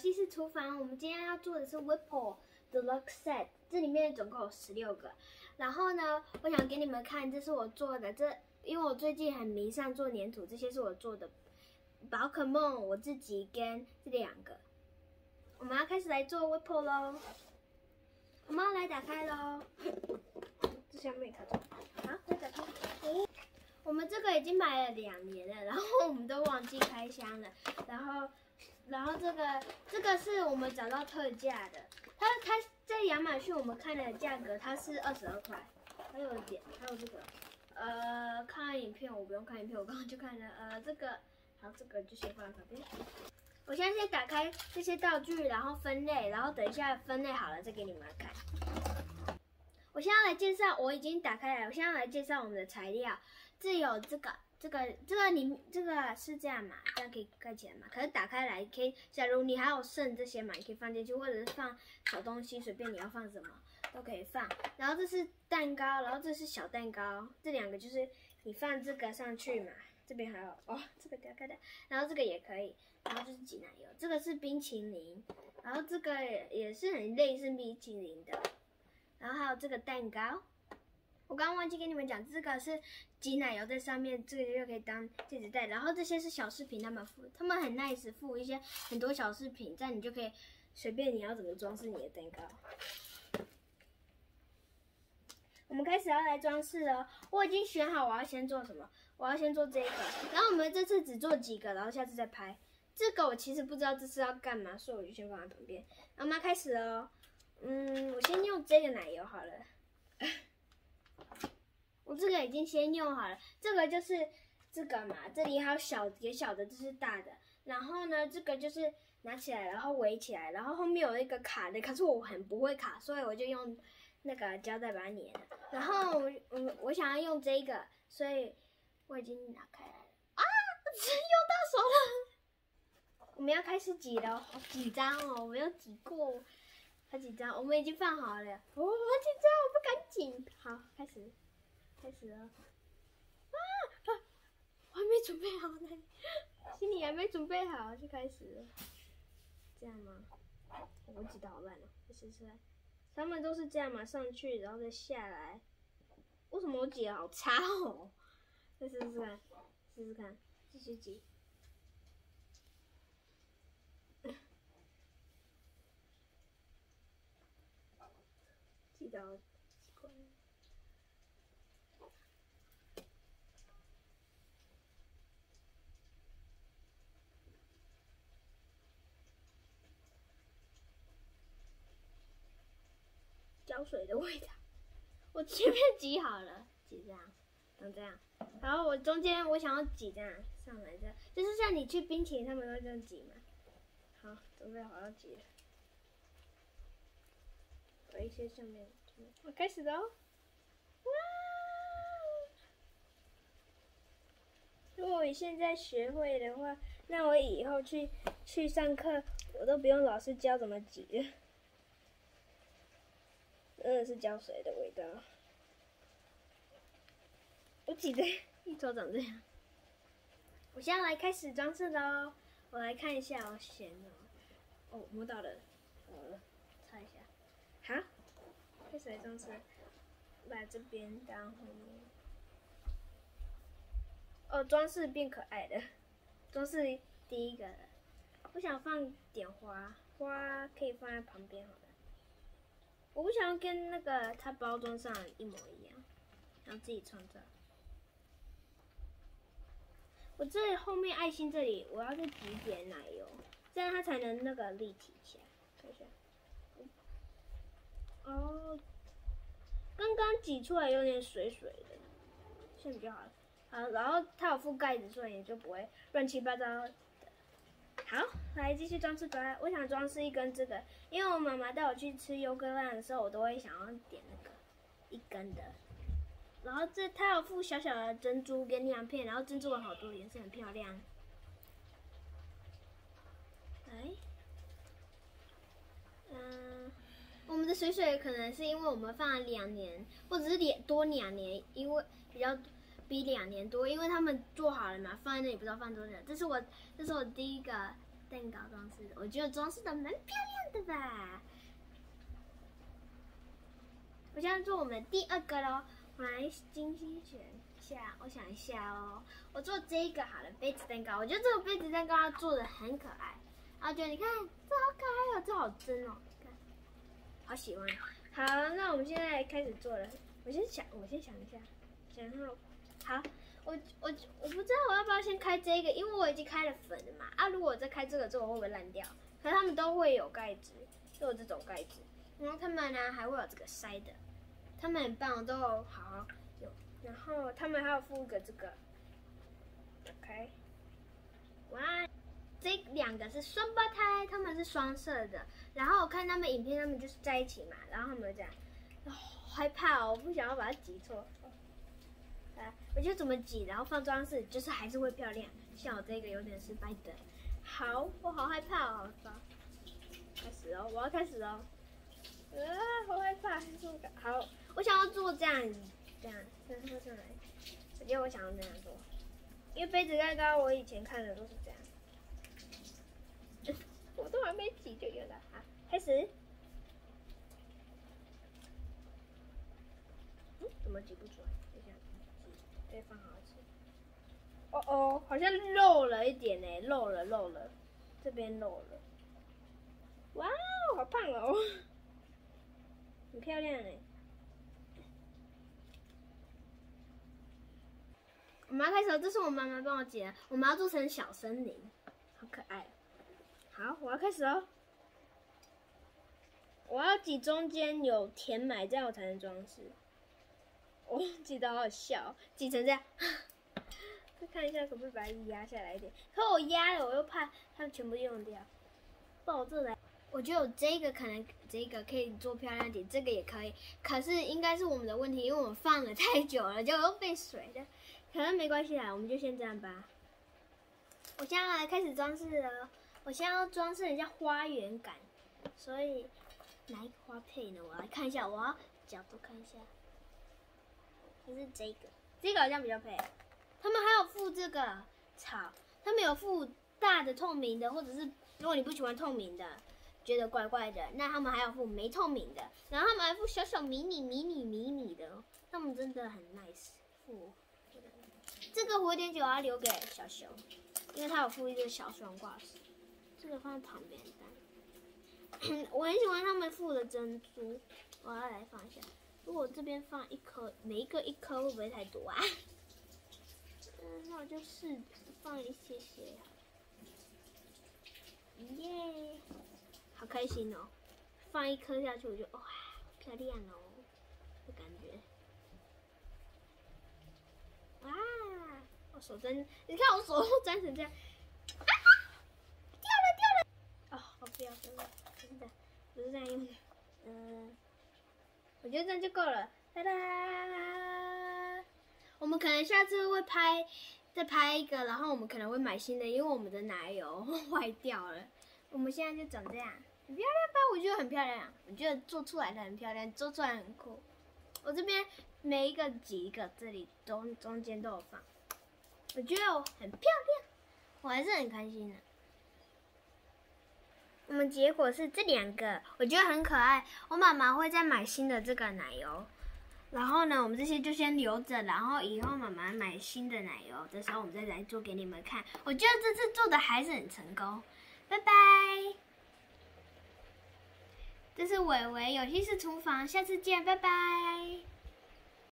西式厨房，我们今天要做的是 Whipple Deluxe Set，这里面总共有十六个。然后呢，我想给你们看，这是我做的，这因为我最近很迷上做粘土，这些是我做的宝可梦，我自己跟这两个。我们要开始来做 Whipple 喽，我们要来打开喽，这下面卡住，好，来打开。我们这个已经买了两年了，然后我们都忘记开箱了，然后。然后这个这个是我们找到特价的，它它在亚马逊我们看的价格它是二十二块，还有点还有这个，呃，看影片我不用看影片，我刚刚就看了，呃，这个，好，这个就先放在旁边。我现在先打开这些道具，然后分类，然后等一下分类好了再给你们看。我现在来介绍，我已经打开了，我现在来介绍我们的材料，这有这个。这个这个你这个是这样嘛？这样可以盖起来嘛？可是打开来可以，假如你还有剩这些嘛，你可以放进去，或者是放小东西，随便你要放什么都可以放。然后这是蛋糕，然后这是小蛋糕，这两个就是你放这个上去嘛。这边还有哦，这个打开的，然后这个也可以，然后就是挤奶油，这个是冰淇淋，然后这个也是很类似冰淇淋的，然后还有这个蛋糕。我刚刚忘记跟你们讲，这个是挤奶油在上面，这个就可以当戒指戴。然后这些是小饰品，他们附，他们很 nice，附一些很多小饰品，这样你就可以随便你要怎么装饰你的蛋糕。我们开始要来装饰了，我已经选好我要先做什么，我要先做这个。然后我们这次只做几个，然后下次再拍。这个我其实不知道这次要干嘛，所以我就先放在旁边。我们开始了，嗯，我先用这个奶油好了。我这个已经先用好了，这个就是这个嘛，这里还有小也小的，这是大的。然后呢，这个就是拿起来，然后围起来，然后后面有一个卡的，可是我很不会卡，所以我就用那个胶带把它粘。然后我我我想要用这个，所以我已经拿开来了啊，用到手了。我们要开始挤了，好紧张哦，我没有挤过，好紧张。我们已经放好了，我好紧张，我不敢紧。好，开始。开始了啊！我还没准备好呢，心里还没准备好就开始了，这样吗？我挤得好烂哦，再试试。他们都是这样嘛，上去然后再下来。为什么我挤的好差哦？再试试看，试试看，继续挤。挤到。胶水的味道，我前面挤好了，挤这样，像这样，然后我中间我想要挤这样上来这样，就是像你去冰淇淋他们会这样挤嘛。好，准备好要挤了，把一些上面，我开始了哦。哇！如果我现在学会的话，那我以后去去上课，我都不用老师教怎么挤了。真的是胶水的味道，我挤的 一头长这样。我现在来开始装饰喽，我来看一下我选的，哦，摸到了，呃，擦一下，啊，开始来装饰，把这边当后面。哦，装饰变可爱的，装饰第一个，我想放点花，花可以放在旁边好了。我不想要跟那个它包装上一模一样，然后自己创造。我这后面爱心这里，我要再挤点奶油，这样它才能那个立体起来。看一下，哦，刚刚挤出来有点水水的，现在比较好了。好，然后它有覆盖子，所以也就不会乱七八糟的。好，来继续装饰吧。我想装饰一根这个，因为我妈妈带我去吃优格饭的时候，我都会想要点那个一根的。然后这它有附小小的珍珠跟亮片，然后珍珠有好多颜色，很漂亮。哎，嗯，我们的水水可能是因为我们放了两年，或者是两多两年，因为比较。比两年多，因为他们做好了嘛，放在那里不知道放多久。这是我，这是我第一个蛋糕装饰，我觉得装饰的蛮漂亮的吧。我现在做我们第二个喽，我来精心选一下，我想一下哦，我做这个好了，杯子蛋糕，我觉得这个杯子蛋糕它做的很可爱，啊，觉得你看这好可爱哦，这好真哦，好喜欢。好，那我们现在开始做了，我先想，我先想一下，想后，好。我我我不知道我要不要先开这个，因为我已经开了粉了嘛。啊，如果我再开这个之后会不会烂掉？可是他们都会有盖子，都有这种盖子。然后他们呢还会有这个塞的，他们很棒，都好有。然后他们还有附一个这个，OK。两个是双胞胎，他们是双色的。然后我看他们影片，他们就是在一起嘛。然后他们就这样，害怕哦，我不想要把它挤错。我就怎么挤，然后放装饰，就是还是会漂亮。像我这个有点失败的。好，我好害怕哦，好开始哦，我要开始哦。啊，好害怕，好，我想要做这样，这样，再放上来。我觉得我想要那样做，因为杯子蛋糕我以前看的都是这样。都还没挤就有了，哈，开始。嗯，怎么挤不出来？再放好吃。哦哦，好像漏了一点呢，漏了漏了，这边漏了。哇哦，好胖哦，很漂亮哎。我们要开始，这是我妈妈帮我剪，我们要做成小森林，好可爱。好，我要开始哦。我要挤中间有填满，这样我才能装饰。我挤得好好笑，挤成这样。再看一下可不可以把它压下来一点。可我压了，我又怕它们全部用掉。抱这来，我觉得有这个可能，这个可以做漂亮点，这个也可以。可是应该是我们的问题，因为我们放了太久了，就又被水的。可能没关系啦，我们就先这样吧。我现在来开始装饰了，我现在要装饰一下花园感，所以哪一个花配呢？我来看一下，我要角度看一下。就是这个，这个好像比较配。他们还有附这个草，他们有附大的透明的，或者是如果你不喜欢透明的，觉得怪怪的，那他们还有附没透明的。然后他们还附小小迷你迷你迷你的，他们真的很 nice。附这个蝴蝶结我要留给小熊，因为他有附一个小熊挂饰。这个放在旁边的，我很喜欢他们附的珍珠，我要来放一下。如果这边放一颗，每一个一颗会不会太多啊？那我就试放一些些。耶，好开心哦！放一颗下去，我就哇，漂亮哦，的感觉。哇，我手真，你看我手都粘成这样，啊，掉了掉了！真的真的不是这样用的，嗯。我觉得这样就够了，哒哒。我们可能下次会拍，再拍一个，然后我们可能会买新的，因为我们的奶油坏掉了。我们现在就长这样，很漂亮吧？我觉得很漂亮，我觉得做出来的很漂亮，做出来很酷。我这边每一个几个，这里中中间都有放，我觉得很漂亮，我还是很开心的。我们结果是这两个，我觉得很可爱。我妈妈会再买新的这个奶油，然后呢，我们这些就先留着，然后以后妈妈买新的奶油的时候，我们再来做给你们看。我觉得这次做的还是很成功。拜拜。这是伟伟有心事厨房，下次见，拜拜。